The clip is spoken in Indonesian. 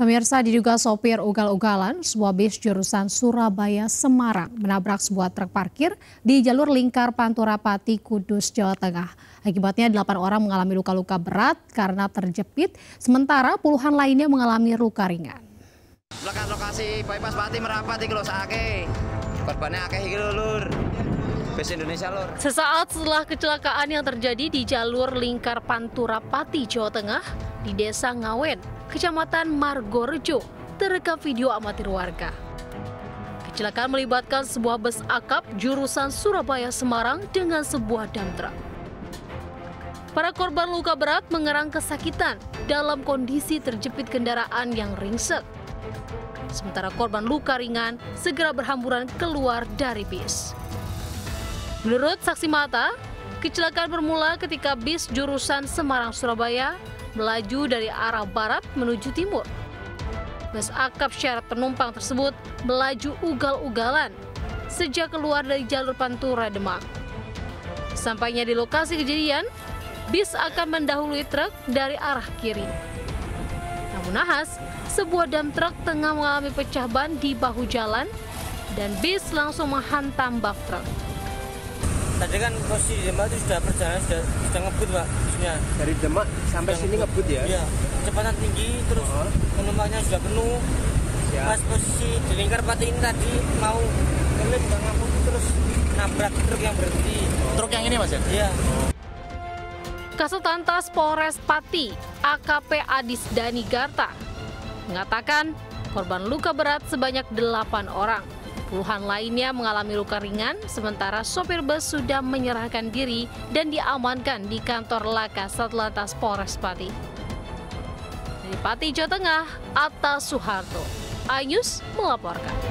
Pemirsa diduga sopir ugal-ugalan sebuah bis jurusan Surabaya Semarang menabrak sebuah truk parkir di jalur lingkar Pantura Pati Kudus Jawa Tengah. Akibatnya delapan orang mengalami luka-luka berat karena terjepit, sementara puluhan lainnya mengalami luka ringan. Lekat lokasi bypass Pati merapat iki lho sakake. Akeh iki. Indonesia, Lur. Sesaat setelah kecelakaan yang terjadi di jalur lingkar Pantura Pati, Jawa Tengah, di Desa Ngawen, Kecamatan Margorejo, terekam video amatir warga. Kecelakaan melibatkan sebuah bus akap jurusan Surabaya Semarang dengan sebuah dam truk. Para korban luka berat mengerang kesakitan dalam kondisi terjepit kendaraan yang ringsek. Sementara korban luka ringan segera berhamburan keluar dari bis. Menurut saksi mata, kecelakaan bermula ketika bis jurusan Semarang-Surabaya melaju dari arah barat menuju timur. Bus akap syarat penumpang tersebut melaju ugal-ugalan sejak keluar dari jalur Pantura Demak. Sampainya di lokasi kejadian, bis akan mendahului truk dari arah kiri. Namun nahas, sebuah dam truk tengah mengalami pecah ban di bahu jalan dan bis langsung menghantam bak truk. Tadi kan posisi di Demak itu sudah perjalanan sudah, sudah ngebut pak busnya. Dari Demak sampai Sudah sini ngebut ya? Iya, kecepatan tinggi terus Oh. penumpangnya sudah penuh. Siap. Pas posisi di lingkar pati ini tadi mau kelip nggak ngapung terus nabrak truk yang berhenti. Truk yang ini mas ya? Iya. Kasat Lantas Polres Pati, AKP Adis Dani Garta, mengatakan korban luka berat sebanyak 8 orang. Puluhan lainnya mengalami luka ringan, sementara sopir bus sudah menyerahkan diri dan diamankan di kantor Laka Satlantas Polres Pati. Dari Pati, Jawa Tengah, Atta Soeharto, Ayus melaporkan.